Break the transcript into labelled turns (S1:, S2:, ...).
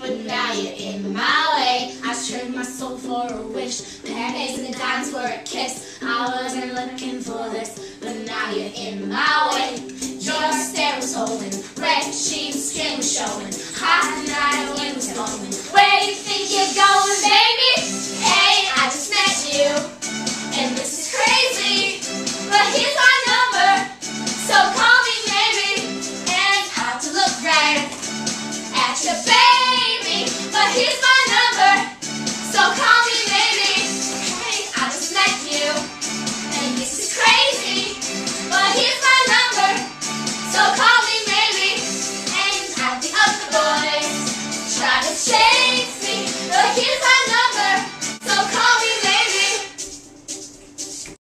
S1: But now you're in my way. I traded my soul for a wish. Pennies and dimes for a kiss. I wasn't looking for this, but now you're in my way. Your stare was holding, red sheets, skin was showing. Hot night, wind was blowing. Where you think you're going, baby? Hey, I just met you, and this is crazy. But here's my number, so call me maybe. And I have to look right at your baby. Bye.